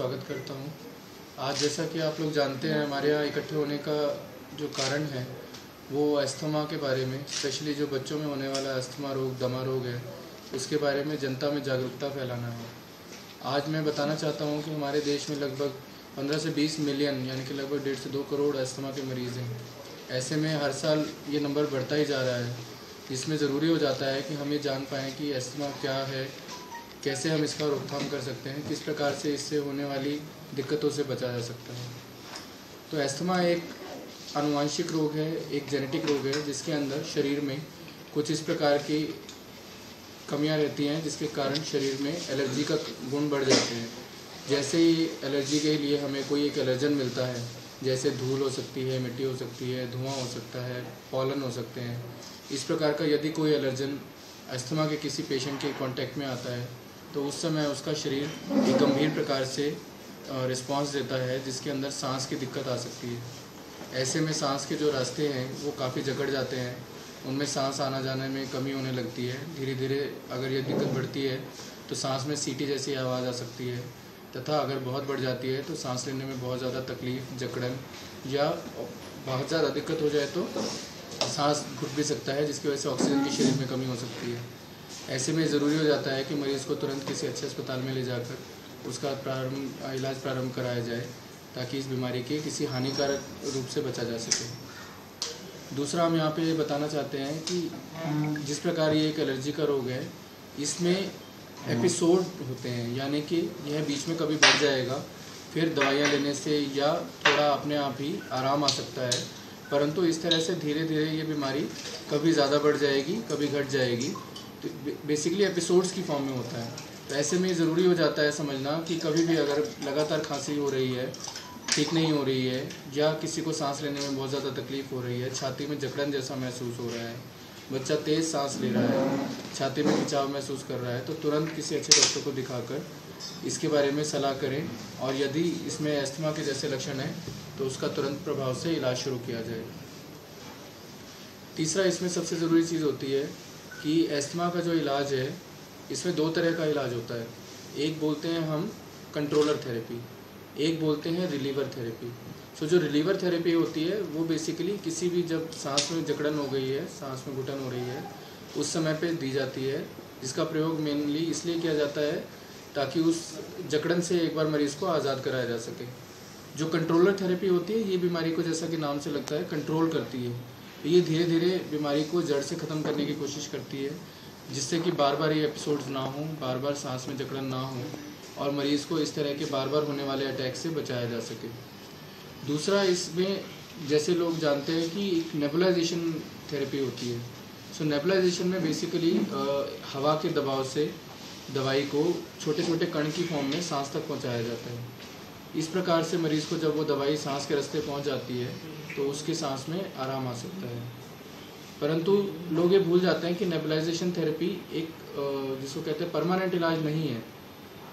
स्वागत करता हूँ। आज जैसा कि आप लोग जानते हैं, हमारे यहाँ इकट्ठे होने का जो कारण है, वो अस्थमा के बारे में स्पेशली जो बच्चों में होने वाला अस्थमा रोग, दमा रोग है, उसके बारे में जनता में जागरूकता फैलाना है। आज मैं बताना चाहता हूँ कि हमारे देश में लगभग 15 से 20 मिलियन, यानी कि लगभग डेढ़ से दो करोड़ अस्थमा के मरीज़ हैं। ऐसे में हर साल ये नंबर बढ़ता ही जा रहा है। इसमें ज़रूरी हो जाता है कि हम ये जान पाएँ कि अस्थमा क्या है कैसे हम इसका रोकथाम कर सकते हैं, किस प्रकार से इससे होने वाली दिक्कतों से बचा जा सकता है। तो एस्थमा एक आनुवांशिक रोग है, एक जेनेटिक रोग है, जिसके अंदर शरीर में कुछ इस प्रकार की कमियाँ रहती हैं, जिसके कारण शरीर में एलर्जी का गुण बढ़ जाते हैं। जैसे ही एलर्जी के लिए हमें कोई एक एलर्जन मिलता है, जैसे धूल हो सकती है, मिट्टी हो सकती है, धुआँ हो सकता है पॉलन हो सकते हैं, इस प्रकार का यदि कोई एलर्जन अस्थमा के किसी पेशेंट के कांटेक्ट में आता है तो उस समय उसका शरीर एक गंभीर प्रकार से रिस्पांस देता है, जिसके अंदर सांस की दिक्कत आ सकती है। ऐसे में सांस के जो रास्ते हैं, वो काफ़ी जकड़ जाते हैं। उनमें सांस आना जाने में कमी होने लगती है। धीरे धीरे अगर ये दिक्कत बढ़ती है तो सांस में सीटी जैसी आवाज़ आ सकती है। तथा अगर बहुत बढ़ जाती है तो सांस लेने में बहुत ज़्यादा तकलीफ़, जकड़न या बहुत ज़्यादा दिक्कत हो जाए तो सांस घुट भी सकता है, जिसकी वजह से ऑक्सीजन की शरीर में कमी हो सकती है। ऐसे में ज़रूरी हो जाता है कि मरीज़ को तुरंत किसी अच्छे अस्पताल में ले जाकर उसका प्रारंभ, इलाज प्रारंभ कराया जाए, ताकि इस बीमारी के किसी हानिकारक रूप से बचा जा सके। दूसरा हम यहाँ पे बताना चाहते हैं कि जिस प्रकार ये एक एलर्जी का रोग है, इसमें एपिसोड होते हैं, यानी कि यह बीच में कभी बढ़ जाएगा, फिर दवाइयाँ लेने से या थोड़ा अपने आप ही आराम आ सकता है। परंतु इस तरह से धीरे धीरे ये बीमारी कभी ज़्यादा बढ़ जाएगी, कभी घट जाएगी बेसिकली एपिसोड्स की फॉर्म में होता है। तो ऐसे में ज़रूरी हो जाता है समझना कि कभी भी अगर लगातार खांसी हो रही है, ठीक नहीं हो रही है, या किसी को सांस लेने में बहुत ज़्यादा तकलीफ़ हो रही है, छाती में जकड़न जैसा महसूस हो रहा है, बच्चा तेज़ सांस ले रहा है, छाती में खिंचाव महसूस कर रहा है तो तुरंत किसी अच्छे डॉक्टर को दिखाकर इसके बारे में सलाह करें। और यदि इसमें अस्थमा के जैसे लक्षण हैं तो उसका तुरंत प्रभाव से इलाज शुरू किया जाए। तीसरा इसमें सबसे ज़रूरी चीज़ होती है कि एस्थमा का जो इलाज है, इसमें दो तरह का इलाज होता है। एक बोलते हैं हम कंट्रोलर थेरेपी एक बोलते हैं रिलीवर थेरेपी सो जो रिलीवर थेरेपी होती है, वो बेसिकली किसी भी जब सांस में जकड़न हो गई है, सांस में घुटन हो रही है, उस समय पे दी जाती है। जिसका प्रयोग मेनली इसलिए किया जाता है ताकि उस जकड़न से एक बार मरीज़ को आज़ाद कराया जा सके। जो कंट्रोलर थेरेपी होती है, ये बीमारी को जैसा कि नाम से लगता है कंट्रोल करती है। ये धीरे धीरे बीमारी को जड़ से ख़त्म करने की कोशिश करती है जिससे कि बार बार ये एपिसोड्स ना हो बार बार सांस में जकड़न ना हो और मरीज़ को इस तरह के बार बार होने वाले अटैक से बचाया जा सके। दूसरा इसमें जैसे लोग जानते हैं कि एक नेबुलाइजेशन थेरेपी होती है। सो so, नेबुलाइजेशन में बेसिकली हवा के दबाव से दवाई को छोटे छोटे कण की फॉर्म में सांस तक पहुँचाया जाता है। इस प्रकार से मरीज़ को जब वो दवाई सांस के रास्ते पहुँच जाती है तो उसके सांस में आराम आ सकता है। परंतु लोग ये भूल जाते हैं कि नेबुलाइजेशन थेरेपी एक जिसको कहते हैं परमानेंट इलाज नहीं है।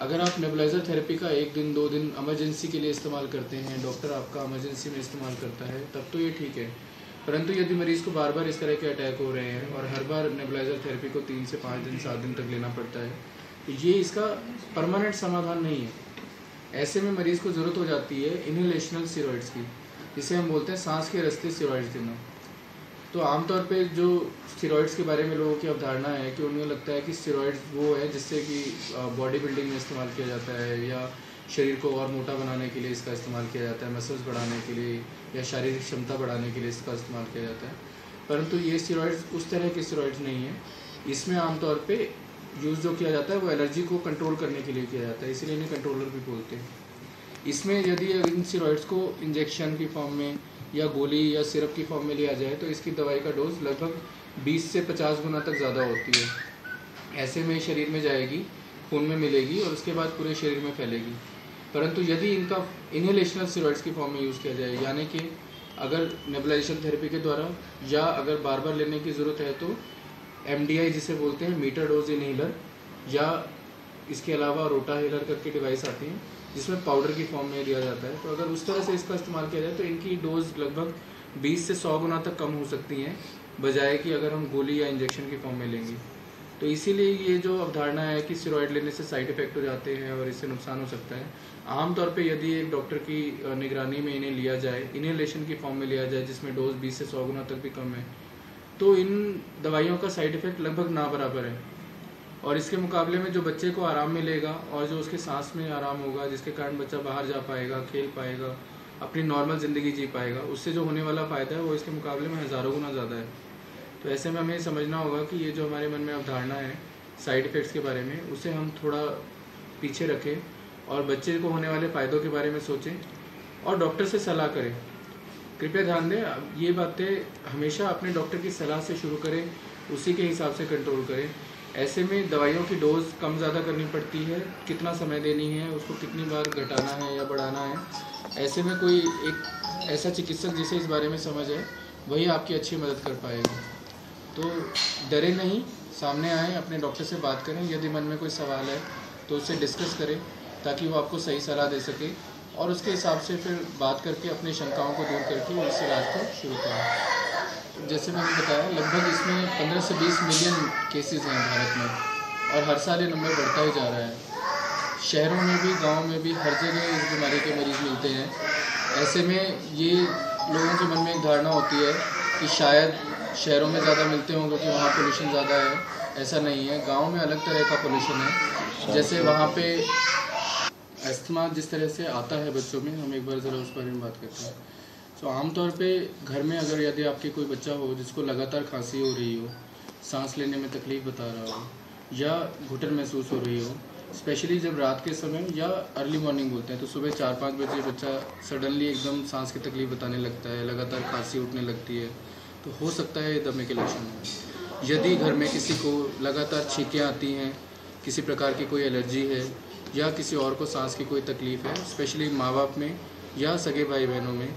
अगर आप नेबुलाइजर थेरेपी का एक दिन, दो दिन एमरजेंसी के लिए इस्तेमाल करते हैं डॉक्टर आपका एमरजेंसी में इस्तेमाल करता है, तब तो ये ठीक है। परंतु यदि मरीज़ को बार बार इस तरह के अटैक हो रहे हैं और हर बार नेबुलाइजर थेरेपी को तीन से पाँच दिन, सात दिन तक लेना पड़ता है तो ये इसका परमानेंट समाधान नहीं है। ऐसे में मरीज़ को ज़रूरत हो जाती है इनहेलेशनल स्टेरॉइड्स की। जिसे हम बोलते हैं सांस के रास्ते स्टेरॉइड्स देना। तो आमतौर पे जो स्टेरॉइड्स के बारे में लोगों की अवधारणा है कि उन्हें लगता है कि स्टेरॉइड्स वो है जिससे कि बॉडी बिल्डिंग में इस्तेमाल किया जाता है या शरीर को और मोटा बनाने के लिए इसका इस्तेमाल किया जाता है मसल्स बढ़ाने के लिए या शारीरिक क्षमता बढ़ाने के लिए इसका इस्तेमाल किया जाता है। परंतु ये स्टेरॉइड्स उस तरह के स्टेरॉइड्स नहीं है। इसमें आमतौर पर यूज़ जो किया जाता है वो एलर्जी को कंट्रोल करने के लिए किया जाता है, इसीलिए इन्हें कंट्रोलर भी बोलते हैं। इसमें यदि इन स्टेरॉइड्स को इंजेक्शन की फॉर्म में या गोली या सिरप की फॉर्म में लिया जाए तो इसकी दवाई का डोज लगभग 20 से 50 गुना तक ज़्यादा होती है। ऐसे में शरीर में जाएगी, खून में मिलेगी और उसके बाद पूरे शरीर में फैलेगी। परंतु यदि इनका इनहेलेशनल स्टेरॉइड्स की फॉर्म में यूज़ किया जाए, यानी कि अगर नेबुलाइजेशन थेरेपी के द्वारा या अगर बार बार लेने की ज़रूरत है तो एमडीआई जिसे बोलते हैं मीटर डोज इनहेलर या इसके अलावा रोटा हेलर करके डिवाइस आती हैं जिसमें पाउडर की फॉर्म में दिया जाता है। तो अगर उस तरह से इसका इस्तेमाल किया जाए तो इनकी डोज लगभग 20 से 100 गुना तक कम हो सकती हैं, बजाय कि अगर हम गोली या इंजेक्शन की फॉर्म में लेंगे। तो इसीलिए ये जो अवधारणा है कि स्टेरॉयड लेने से साइड इफ़ेक्ट हो जाते हैं और इससे नुकसान हो सकता है। आमतौर पे यदि एक डॉक्टर की निगरानी में इन्हें लिया जाए इनहेलेशन की फॉर्म में लिया जाए, जिसमें डोज 20 से 100 गुना तक भी कम है तो इन दवाइयों का साइड इफ़ेक्ट लगभग ना बराबर है। और इसके मुकाबले में जो बच्चे को आराम मिलेगा और जो उसके सांस में आराम होगा, जिसके कारण बच्चा बाहर जा पाएगा, खेल पाएगा, अपनी नॉर्मल ज़िंदगी जी पाएगा, उससे जो होने वाला फ़ायदा है वो इसके मुकाबले में हज़ारों गुना ज़्यादा है। तो ऐसे में हमें समझना होगा कि ये जो हमारे मन में अवधारणा है साइड इफ़ेक्ट्स के बारे में, उसे हम थोड़ा पीछे रखें और बच्चे को होने वाले फ़ायदों के बारे में सोचें और डॉक्टर से सलाह करें। कृपया ध्यान दें, ये बातें हमेशा अपने डॉक्टर की सलाह से शुरू करें, उसी के हिसाब से कंट्रोल करें। ऐसे में दवाइयों की डोज कम ज़्यादा करनी पड़ती है, कितना समय देनी है, उसको कितनी बार घटाना है या बढ़ाना है, ऐसे में कोई एक ऐसा चिकित्सक जिसे इस बारे में समझ है, वही आपकी अच्छी मदद कर पाएगा। तो डरे नहीं, सामने आए, अपने डॉक्टर से बात करें, यदि मन में कोई सवाल है तो उससे डिस्कस करें, ताकि वो आपको सही सलाह दे सके, और उसके हिसाब से फिर बात करके अपनी शंकाओं को दूर करके इस इलाज को शुरू करें। जैसे मैंने बताया, लगभग इसमें 15 से 20 मिलियन केसेस हैं भारत में और हर साल ये नंबर बढ़ता ही जा रहा है। शहरों में भी, गाँव में भी हर जगह इस बीमारी के मरीज़ मिलते हैं। ऐसे में ये लोगों के मन में एक धारणा होती है कि शायद शहरों में ज़्यादा मिलते होंगे क्योंकि वहाँ पोल्यूशन ज़्यादा है। ऐसा नहीं है। गाँव में अलग तरह का पोल्यूशन है। जैसे वहाँ पे अस्थमा जिस तरह से आता है बच्चों में, हम एक बार ज़रा उस बारे में बात करते हैं। तो आमतौर पे घर में अगर यदि आपके कोई बच्चा हो जिसको लगातार खांसी हो रही हो, सांस लेने में तकलीफ़ बता रहा हो, या घुटन महसूस हो रही हो स्पेशली जब रात के समय या अर्ली मॉर्निंग बोलते हैं तो सुबह चार पाँच बजे बच्चा सडनली एकदम सांस की तकलीफ़ बताने लगता है, लगातार खांसी उठने लगती है तो हो सकता है ये दमे के लक्षण हो। यदि घर में किसी को लगातार छींकें आती हैं, किसी प्रकार की कोई एलर्जी है, या किसी और को सांस की कोई तकलीफ़ है स्पेशली माँ बाप में या सगे भाई बहनों में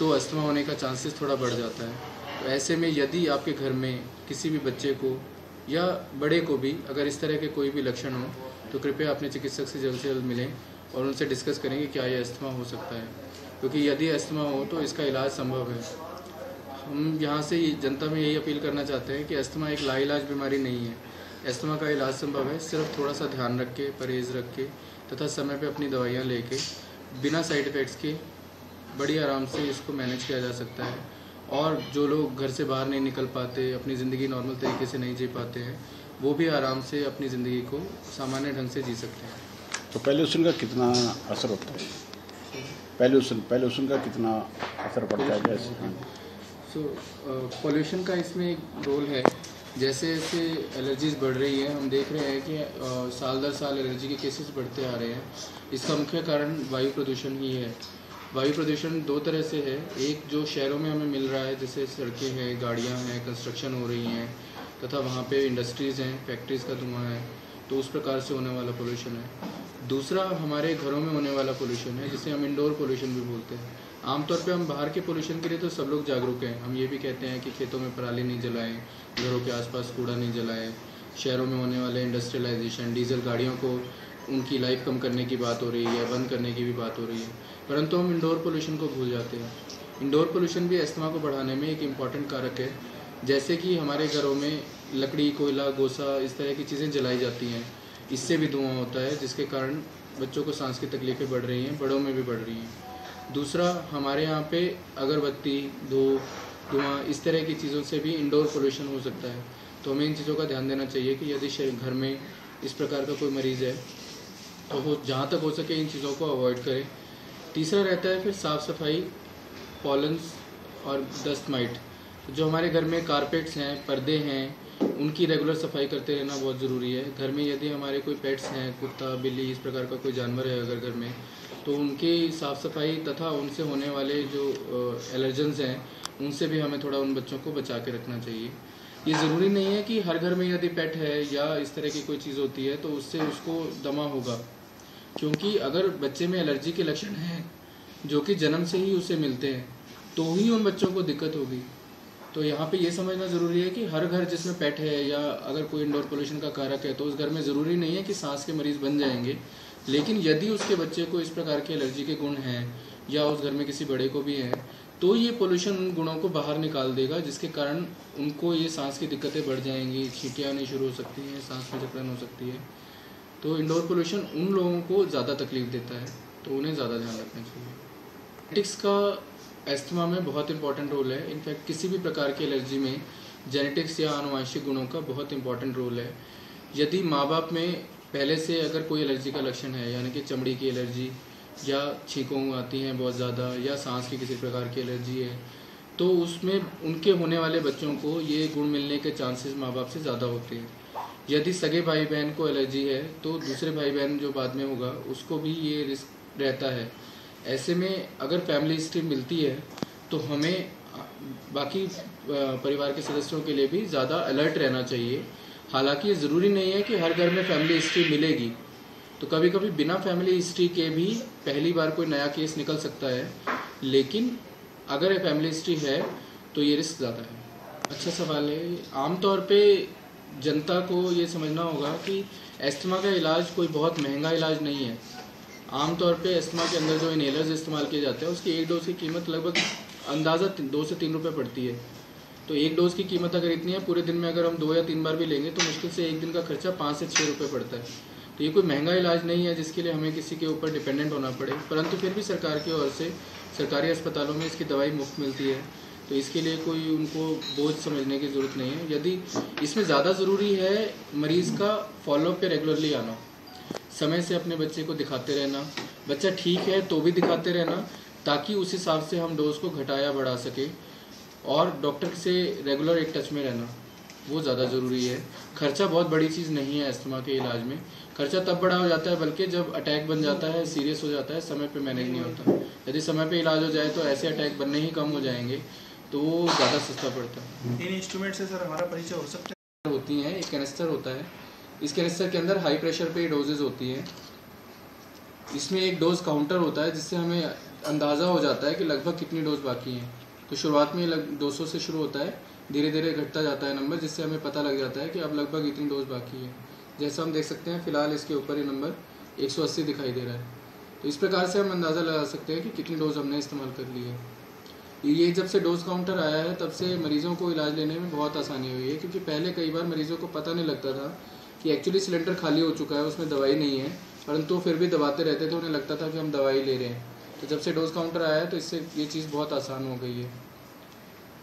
तो अस्थमा होने का चांसेस थोड़ा बढ़ जाता है। तो ऐसे में यदि आपके घर में किसी भी बच्चे को या बड़े को भी अगर इस तरह के कोई भी लक्षण हो तो कृपया अपने चिकित्सक से जल्द से जल्द मिलें और उनसे डिस्कस करें कि क्या यह अस्थमा हो सकता है। क्योंकि यदि अस्थमा हो तो इसका इलाज संभव है। हम यहाँ से जनता में यही अपील करना चाहते हैं कि अस्थमा एक लाइलाज बीमारी नहीं है। अस्थमा का इलाज संभव है, सिर्फ़ थोड़ा सा ध्यान रख के, परहेज़ रख के तथा समय पर अपनी दवाइयाँ लेके, बिना साइड इफ़ेक्ट्स के बड़ी आराम से इसको मैनेज किया जा सकता है। और जो लोग घर से बाहर नहीं निकल पाते अपनी ज़िंदगी नॉर्मल तरीके से नहीं जी पाते हैं वो भी आराम से अपनी ज़िंदगी को सामान्य ढंग से जी सकते हैं। तो पॉल्यूशन का कितना असर होता है? पॉल्यूशन पॉल्यूशन का कितना असर पड़ता है? जैसे सो पॉल्यूशन का इसमें एक रोल है। जैसे जैसे एलर्जीज बढ़ रही है हम देख रहे हैं कि आ, साल दर साल एलर्जी के केसेस बढ़ते आ रहे हैं। इसका मुख्य कारण वायु प्रदूषण ही है। वायु प्रदूषण दो तरह से है। एक जो शहरों में हमें मिल रहा है, जैसे सड़कें हैं, गाड़ियाँ हैं कंस्ट्रक्शन हो रही हैं, तथा वहाँ पे इंडस्ट्रीज़ हैं फैक्ट्रीज़ का धुआँ है तो उस प्रकार से होने वाला पोल्यूशन है। दूसरा हमारे घरों में होने वाला पोल्यूशन है, जिसे हम इंडोर पोल्यूशन भी बोलते हैं। आमतौर पे हम बाहर के पोल्यूशन के लिए तो सब लोग जागरूक हैं। हम ये भी कहते हैं कि खेतों में पराली नहीं जलाएँ, घरों के आसपास कूड़ा नहीं जलाएँ, शहरों में होने वाले इंडस्ट्रियलाइजेशन डीजल गाड़ियों को उनकी लाइफ कम करने की बात हो रही है या बंद करने की भी बात हो रही है। परंतु हम इंडोर पोल्यूशन को भूल जाते हैं। इंडोर पोल्यूशन भी अस्थमा को बढ़ाने में एक इंपॉर्टेंट कारक है। जैसे कि हमारे घरों में लकड़ी, कोयला, गोसा, इस तरह की चीज़ें जलाई जाती हैं। इससे भी धुआँ होता है, जिसके कारण बच्चों को सांस की तकलीफ़ें बढ़ रही हैं, बड़ों में भी बढ़ रही हैं। दूसरा, हमारे यहाँ पे अगरबत्ती, धूप, धुआँ, इस तरह की चीज़ों से भी इंडोर पोल्यूशन हो सकता है। तो हमें इन चीज़ों का ध्यान देना चाहिए कि यदि घर में इस प्रकार का कोई मरीज़ है तो वो जहाँ तक हो सके इन चीज़ों को अवॉइड करें। तीसरा रहता है फिर साफ़ सफ़ाई पॉलन्स और डस्ट माइट जो हमारे घर में कारपेट्स हैं, पर्दे हैं, उनकी रेगुलर सफ़ाई करते रहना बहुत ज़रूरी है। घर में यदि हमारे कोई पेट्स हैं, कुत्ता, बिल्ली, इस प्रकार का कोई जानवर है अगर घर में तो उनकी साफ़ सफ़ाई तथा उनसे होने वाले जो एलर्जेंस हैं, उनसे भी हमें थोड़ा उन बच्चों को बचा के रखना चाहिए। ये ज़रूरी नहीं है कि हर घर में यदि पेट है या इस तरह की कोई चीज़ होती है तो उससे उसको दमा होगा। क्योंकि अगर बच्चे में एलर्जी के लक्षण हैं, जो कि जन्म से ही उसे मिलते हैं तो ही उन बच्चों को दिक्कत होगी। तो यहाँ पे ये समझना ज़रूरी है कि हर घर जिसमें पेट है या अगर कोई इंडोर पोल्यूशन का कारक है तो उस घर में ज़रूरी नहीं है कि सांस के मरीज़ बन जाएँगे। लेकिन यदि उसके बच्चे को इस प्रकार के एलर्जी के गुण हैं, या उस घर में किसी बड़े को भी हैं तो ये पोल्यूशन उन गुणों को बाहर निकाल देगा, जिसके कारण उनको ये सांस की दिक्कतें बढ़ जाएँगी छींटियाँ आनी शुरू हो सकती हैं, सांस में जकड़न हो सकती है। तो इंडोर पोल्यूशन उन लोगों को ज़्यादा तकलीफ़ देता है तो उन्हें ज़्यादा ध्यान रखना चाहिए। जेनेटिक्स का एस्थमा में बहुत इंपॉर्टेंट रोल है। इनफैक्ट किसी भी प्रकार की एलर्जी में जेनेटिक्स या आनुवांशिक गुणों का बहुत इंपॉर्टेंट रोल है। यदि माँ बाप में पहले से अगर कोई एलर्जी का लक्षण है, यानी कि चमड़ी की एलर्जी या छींकों आती हैं बहुत ज़्यादा, या सांस की किसी प्रकार की एलर्जी है तो उसमें उनके होने वाले बच्चों को ये गुण मिलने के चांसेस माँ बाप से ज़्यादा होते हैं। यदि सगे भाई बहन को एलर्जी है तो दूसरे भाई बहन जो बाद में होगा, उसको भी ये रिस्क रहता है। ऐसे में अगर फैमिली हिस्ट्री मिलती है तो हमें बाकी परिवार के सदस्यों के लिए भी ज़्यादा अलर्ट रहना चाहिए। हालाँकि ये ज़रूरी नहीं है कि हर घर में फैमिली हिस्ट्री मिलेगी। तो कभी कभी बिना फैमिली हिस्ट्री के भी पहली बार कोई नया केस निकल सकता है। लेकिन अगर ये फैमिली हिस्ट्री है तो ये रिस्क ज़्यादा है। अच्छा सवाल है, आमतौर पे जनता को ये समझना होगा कि एस्थमा का इलाज कोई बहुत महँगा इलाज नहीं है। आमतौर पे एस्थमा के अंदर जो इनहेलर्स इस्तेमाल किए जाते हैं, उसकी एक डोज की कीमत लगभग अंदाज़ा दो से तीन रुपये पड़ती है। तो एक डोज की कीमत अगर इतनी है, पूरे दिन में अगर हम दो या तीन बार भी लेंगे तो मुश्किल से एक दिन का खर्चा पाँच से छः रुपये पड़ता है। तो ये कोई महँगा इलाज नहीं है, जिसके लिए हमें किसी के ऊपर डिपेंडेंट होना पड़े। परंतु फिर भी सरकार की ओर से सरकारी अस्पतालों में इसकी दवाई मुफ़्त मिलती है। तो इसके लिए कोई उनको बोझ समझने की ज़रूरत नहीं है। यदि इसमें ज़्यादा ज़रूरी है मरीज़ का फॉलोअप पे रेगुलरली आना, समय से अपने बच्चे को दिखाते रहना, बच्चा ठीक है तो भी दिखाते रहना, ताकि उस हिसाब से हम डोज को घटाया बढ़ा सके और डॉक्टर से रेगुलर एक टच में रहना, वो ज़्यादा ज़रूरी है। खर्चा बहुत बड़ी चीज़ नहीं है अस्थमा के इलाज में। खर्चा तब बड़ा हो जाता है बल्कि जब अटैक बन जाता है सीरियस हो जाता है, समय पे मैनेज नहीं होता। यदि समय पे इलाज हो जाए तो ऐसे अटैक बनने ही कम हो जाएँगे। तो वो ज़्यादा सस्ता पड़ता है। इन इंस्ट्रूमेंट से सर हमारा परिचय हो सकता है। होती हैं एक कैनिस्टर होता है। इस कैनिस्टर के अंदर हाई प्रेशर पे डोजेज होती हैं। इसमें एक डोज काउंटर होता है जिससे हमें अंदाज़ा हो जाता है कि लगभग कितनी डोज बाकी हैं। तो शुरुआत में लग दो से शुरू होता है। धीरे धीरे घटता जाता है नंबर जिससे हमें पता लग जाता है कि अब लगभग इतनी डोज बाकी है। जैसा हम देख सकते हैं फ़िलहाल इसके ऊपर ये नंबर 180 दिखाई दे रहा है। तो इस प्रकार से हम अंदाज़ा लगा सकते हैं कि कितनी डोज हमने इस्तेमाल कर ली है। ये जब से डोज काउंटर आया है, तब से मरीज़ों को इलाज लेने में बहुत आसानी हुई है, क्योंकि पहले कई बार मरीज़ों को पता नहीं लगता था कि एक्चुअली सिलेंडर खाली हो चुका है, उसमें दवाई नहीं है, परंतु फिर भी दबाते रहते थे, उन्हें लगता था कि हम दवाई ले रहे हैं। तो जब से डोज काउंटर आया है तो इससे ये चीज़ बहुत आसान हो गई है।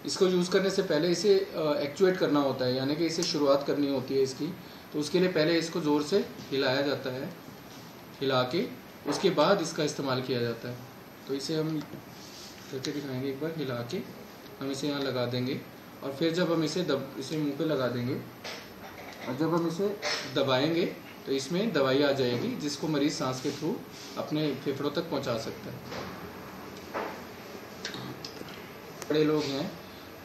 इसको यूज़ करने से पहले इसे एक्चुएट करना होता है, यानी कि इसे शुरुआत करनी होती है इसकी। तो उसके लिए पहले इसको ज़ोर से हिलाया जाता है, हिला के उसके बाद इसका इस्तेमाल किया जाता है। तो इसे हम करके दिखाएँगे एक बार हिला के हम इसे यहाँ लगा देंगे। और फिर जब हम इसे दब, इसे मुँह पे लगा देंगे, और जब हम इसे दबाएँगे तो इसमें दवाई आ जाएगी, जिसको मरीज़ सांस के थ्रू अपने फेफड़ों तक पहुँचा सकता है। बड़े लोग हैं,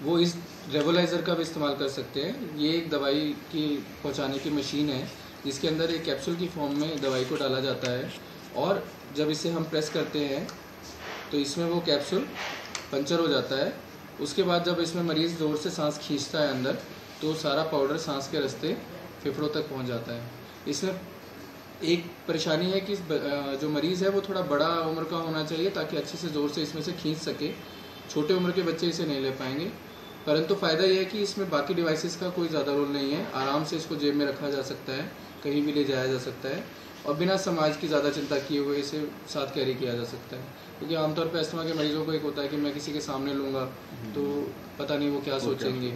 वो इस रेगुलाइज़र का भी इस्तेमाल कर सकते हैं। ये एक दवाई की पहुँचाने की मशीन है, जिसके अंदर एक कैप्सूल की फॉर्म में दवाई को डाला जाता है। और जब इसे हम प्रेस करते हैं तो इसमें वो कैप्सूल पंचर हो जाता है। उसके बाद जब इसमें मरीज़ ज़ोर से सांस खींचता है अंदर तो सारा पाउडर सांस के रास्ते फेफड़ों तक पहुँच जाता है। इसमें एक परेशानी है कि जो मरीज़ है वो थोड़ा बड़ा उम्र का होना चाहिए ताकि अच्छे से ज़ोर से इसमें से खींच सके। छोटे उम्र के बच्चे इसे नहीं ले पाएँगे। परंतु फ़ायदा यह है कि इसमें बाकी डिवाइसेस का कोई ज़्यादा रोल नहीं है। आराम से इसको जेब में रखा जा सकता है, कहीं भी ले जाया जा सकता है। और बिना समाज की ज़्यादा चिंता किए हुए इसे साथ कैरी किया जा सकता है। क्योंकि आमतौर पर अस्थमा के मरीजों को एक होता है कि मैं किसी के सामने लूँगा तो पता नहीं वो क्या? सोचेंगे।